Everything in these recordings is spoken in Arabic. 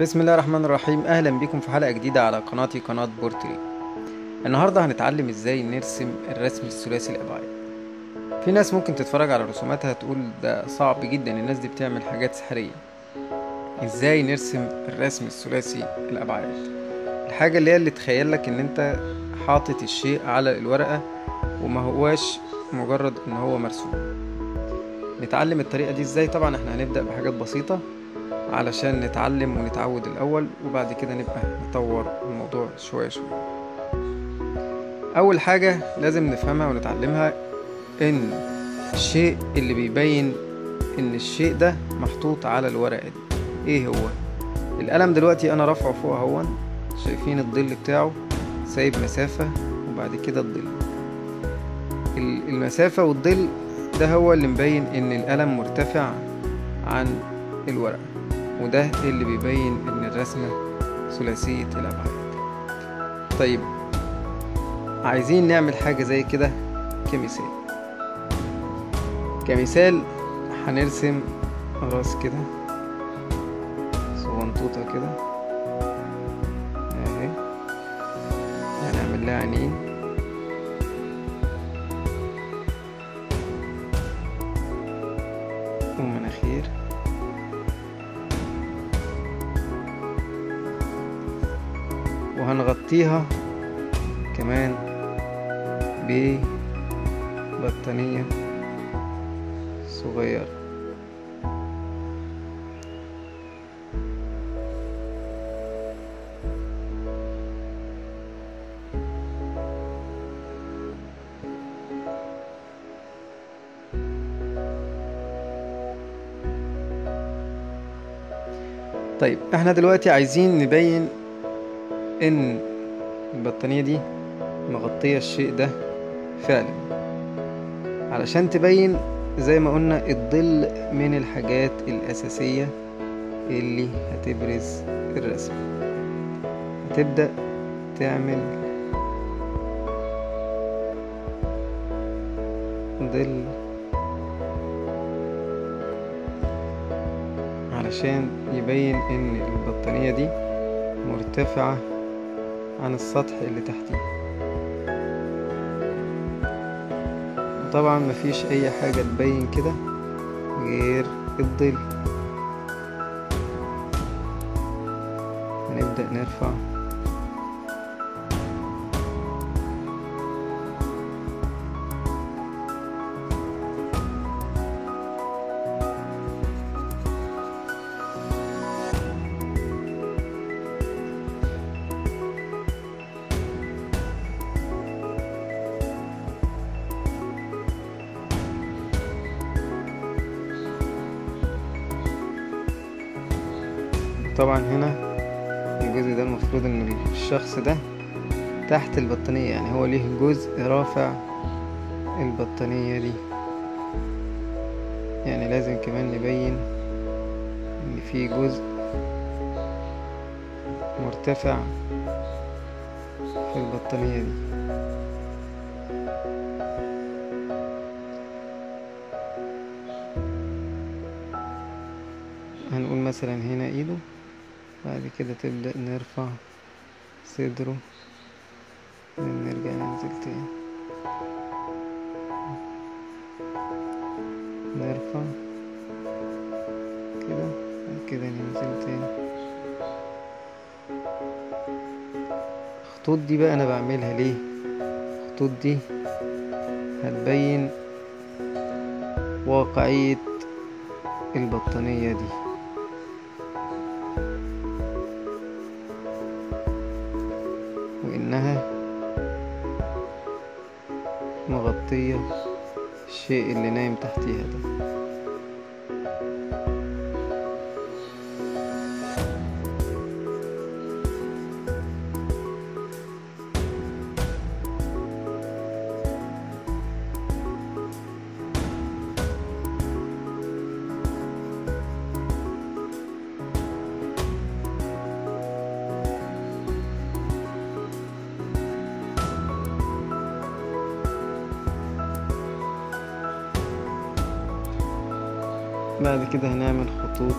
بسم الله الرحمن الرحيم. أهلا بكم في حلقة جديدة على قناتي قناة بورتري. النهارده هنتعلم إزاي نرسم الرسم الثلاثي الأبعاد. في ناس ممكن تتفرج على رسوماتها تقول ده صعب جدا الناس دي بتعمل حاجات سحرية. إزاي نرسم الرسم الثلاثي الأبعاد؟ الحاجة اللي هي اللي تخيلك إن أنت حاطط الشيء على الورقة وما هواش مجرد إن هو مرسوم. نتعلم الطريقة دي إزاي؟ طبعا إحنا هنبدأ بحاجات بسيطة. علشان نتعلم ونتعود الأول وبعد كده نبقى نطور الموضوع شوية شوية. أول حاجة لازم نفهمها ونتعلمها إن الشيء اللي بيبين إن الشيء ده محطوط على الورقة دي. إيه هو؟ القلم دلوقتي أنا رافعه فوق اهون شايفين الظل بتاعه سايب مسافة وبعد كده الظل. المسافة والظل ده هو اللي مبين إن القلم مرتفع عن الورقة. وده اللي بيبين إن الرسمة ثلاثية الأبعاد. طيب عايزين نعمل حاجة زي كده كمثال. كمثال هنرسم راس كده صغنطوطة كده. وهنغطيها كمان ببطانية صغيرة. طيب إحنا دلوقتي عايزين نبين إن البطانية دي مغطية الشيء ده فعلا. علشان تبين زي ما قلنا الظل من الحاجات الأساسية اللي هتبرز الرسم. هتبدأ تعمل ظل علشان يبين إن البطانية دي مرتفعة عن السطح اللي تحتيه. طبعا مفيش أي حاجة تبين كده غير الظل. هنبدأ نرفع طبعا هنا الجزء ده المفروض إن الشخص ده تحت البطانية يعني هو ليه جزء رافع البطانية دي. يعني لازم كمان نبين إن في جزء مرتفع في البطانية دي. هنقول مثلا هنا إيده. بعد كده تبدأ نرفع صدره نرجع ننزل تاني. نرفع كده بعد كده ننزل تاني. الخطوط دي بقى أنا بعملها ليه؟ الخطوط دي هتبين واقعية البطانية دي. الشيء اللي نايم تحتيها ده. بعد كده هنعمل خطوط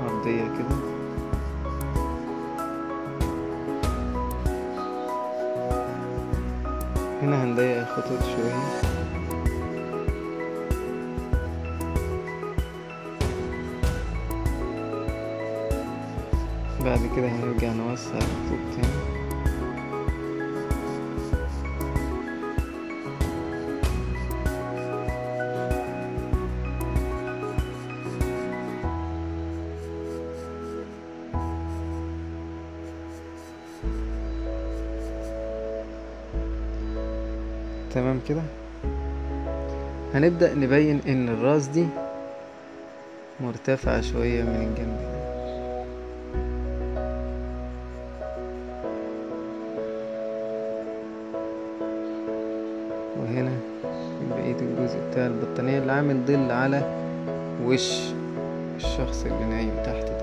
عمودية كده. هنا هنضيق الخطوط شوية. بعد كده هنرجع نوسع الخطوط تاني. تمام كده؟ هنبدأ نبين إن الراس دي مرتفعة شوية من الجنب ده. وهنا بقية الجزء بتاع البطانية اللي عامل ظل على وش الشخص اللي نايم تحت ده.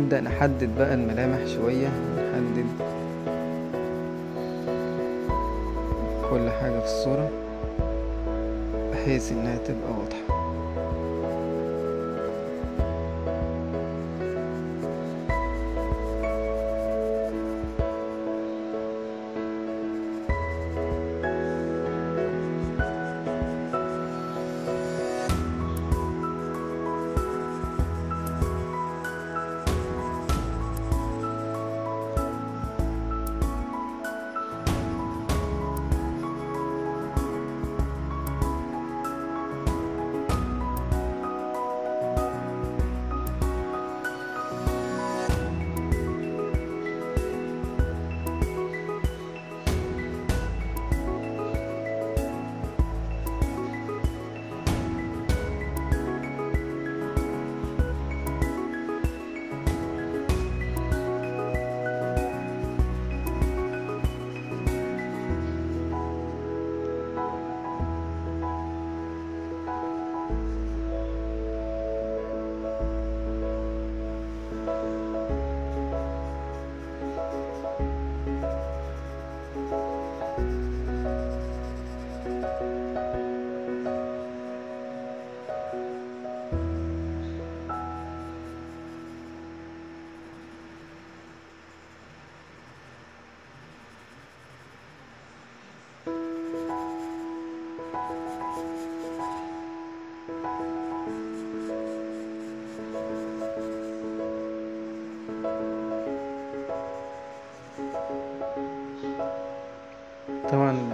نبدأ نحدد بقى الملامح شوية نحدد حاجة في الصورة بحيث إنها تبقى واضحة.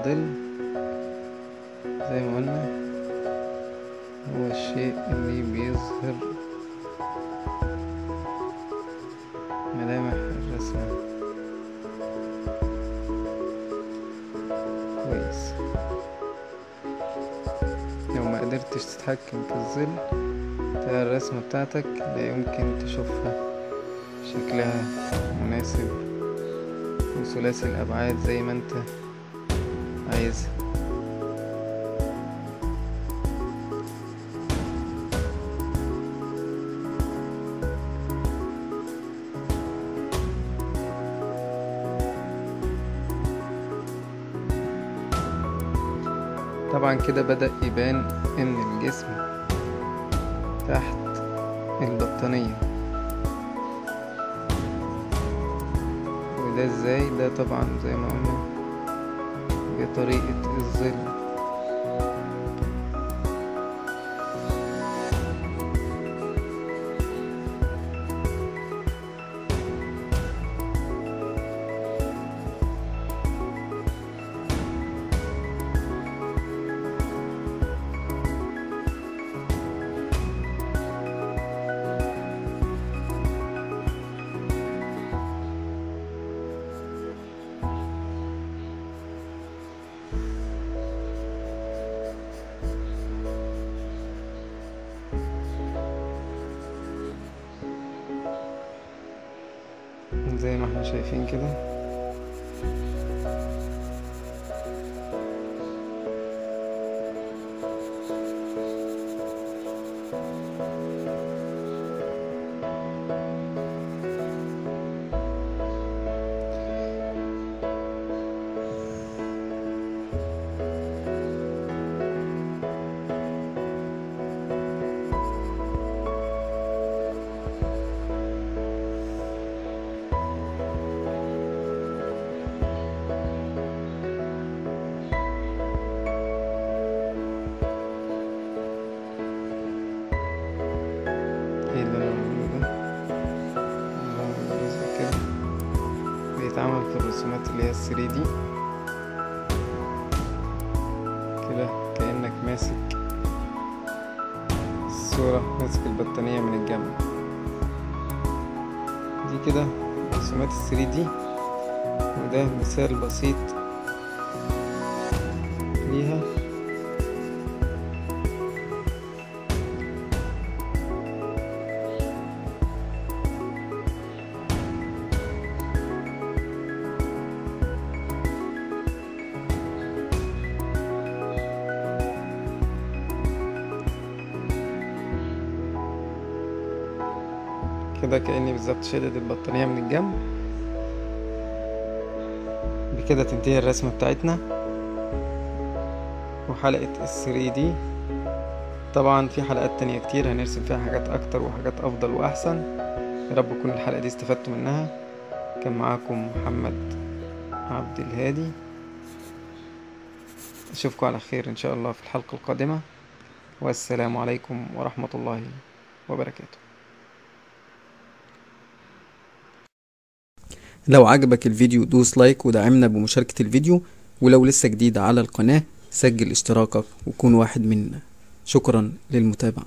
الظل زي ما قلنا هو الشيء اللي بيظهر ملامح الرسمة. كويس. لو ما قدرتش تتحكم في الظل بتاع الرسمة بتاعتك لا يمكن تشوفها. شكلها مناسب وثلاثي الأبعاد زي ما انت عايزها طبعا كده بدأ يبان إن الجسم تحت البطانية. وده إزاي؟ ده طبعا زي ما قلنا بطريقة الظل زي ما إحنا شايفين كده. في الرسومات اللي هي الثري دي. كده كأنك ماسك الصورة ماسك البطانية من الجنب. دي كده رسومات الثري دي. وده مثال بسيط ليها. كده كأني بالظبط شادد البطانية من الجنب. بكده تنتهي الرسمة بتاعتنا. وحلقة الثري دي. طبعا في حلقات تانية كتير هنرسم فيها حاجات أكتر وحاجات أفضل وأحسن. يا رب تكون الحلقة دي استفدتوا منها. كان معاكم محمد عبد الهادي. أشوفكم على خير إن شاء الله في الحلقة القادمة. والسلام عليكم ورحمة الله وبركاته. لو عجبك الفيديو دوس لايك ودعمنا بمشاركة الفيديو ولو لسه جديد على القناة سجل اشتراكك وكون واحد مننا شكرا للمتابعة.